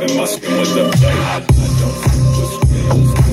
And my skin was the blade. I, don't just